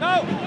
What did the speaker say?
No.